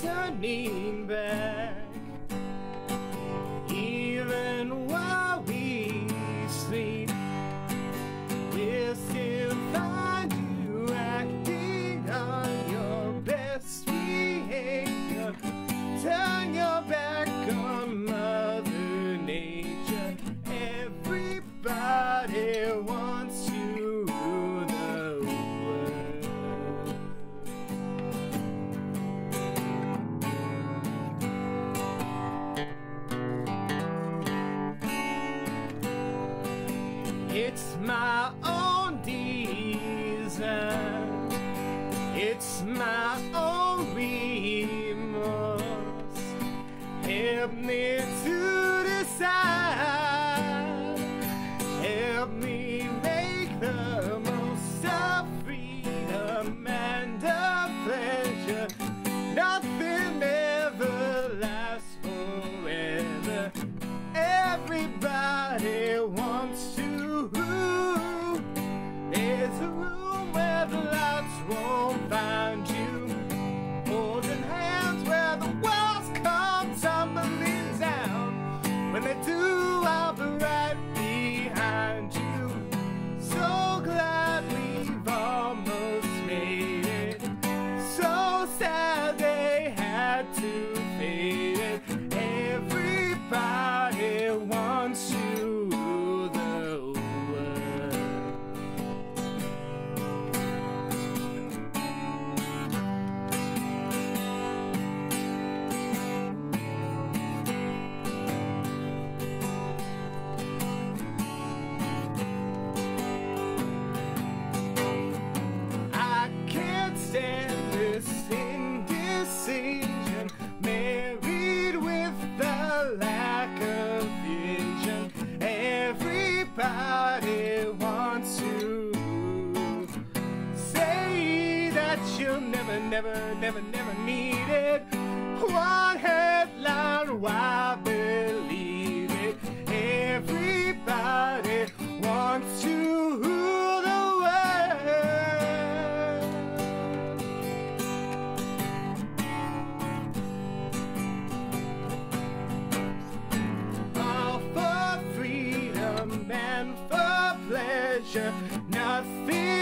turning back. Even while we sleep, we'll still find you acting on your best behavior. Turn your back on Mother Nature. Everybody wants It's my own design. It's my own remorse. Help me to decide. Help me make the most of freedom and of pleasure. Nothing ever lasts forever. Everybody wants to. To that you'll never, never, never, never need it. One headline, why believe it? Everybody wants to rule the world. All for freedom and for pleasure. Nothing.